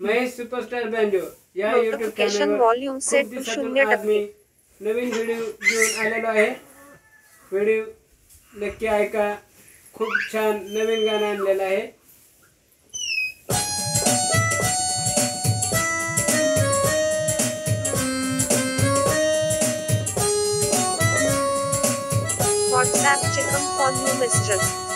Mahesh superstar banjo या YouTube चॅनलवर आम्ही नवीन व्हिडिओ घेऊन आलेलो आहे व्हिडिओ नक्की ऐका खूप छान नवीन गाणं आणलेलं आहे व्हॉट्सॲप चिकन कॉल मिस्ट्रेस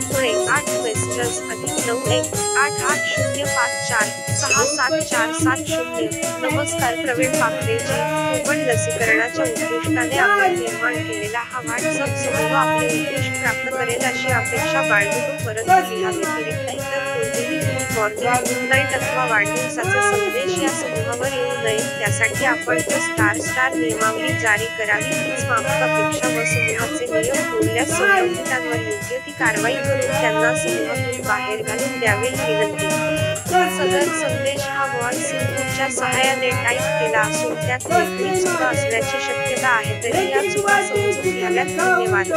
लसीकरण पुणे आठ मेसेजेस अधिक नऊ एक आठ आठ शून्य पाच चार सहा सात चार सात शून्य. नमस्कार प्रवीण पाखरेजी कोकण लसीकरणाच्या उद्दिष्टाने आपण निर्माण केलेला हा व्हॉट्सअप समूह आपले उद्दिष्ट प्राप्त करेल अशी अपेक्षा बाळगून परंतु या व्यतिरिक्त इतर कोणतेही मॉर्निंग गुड नाईट अथवा वाढदिवसाचा संदेश या समूहावर येऊ नये. त्यासाठी आपण ते स्टार स्टार नियमावली जारी करावी हीच माफक अपेक्षा व समूहाचे नियम बोलल्यास संबंधितांवर योग्य ती कारवाई करून त्यांना समूहातून बाहेर घालून द्यावे ही विनंती. सदर संदेश इनपुटच्या सहाय्याने टाईप केला असून त्यात लेखणी चुका असण्याची शक्यता आहे तरी या चुका समजून घ्याव्यात धन्यवाद.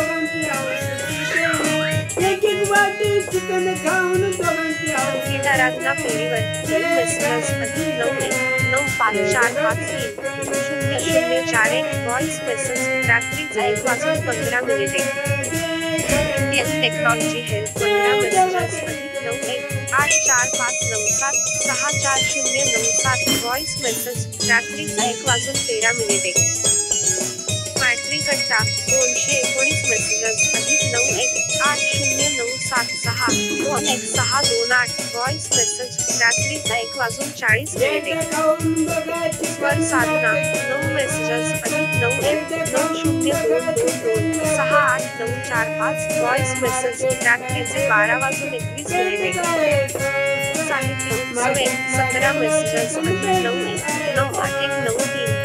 फेरीवर अधिक नऊ एक नऊ पाच चार पाच तीन शून्य शून्य चार एक व्हॉइस मेसेज रात्रीचा एक वाजून पंधरा मिनिटे. इंडियन टेक्नॉलॉजी हेल्प पंधरा अधिक नऊ एक आठ चार पाच नऊ सात सहा चार शून्य नऊ सात. व्हॉइस मेसेज रात्री एक वाजून तेरा मिनिटे. बॅटरी कट्टा दोनशे एकोणीस मेसेजेस अधिक नऊ एक आठ शून्य नऊ सात सहा. दोन एक सहा दोन आठ. व्हॉइस मेसेज रात्री एक वाजून चाळीस मिनिटे. वर स्वर साधना. नऊ मेसेजेस अधिक नऊ एक. नऊ शून्य दोन दोन दोन. सहा आठ. नऊ चार पाच व्हॉइस मेसेज रात्रीचे बारा वाजून एकवीस मिनिटे साहित्य सतरा मेसेजेस म्हणजे नऊ एक नऊ आठ एक नऊ तीन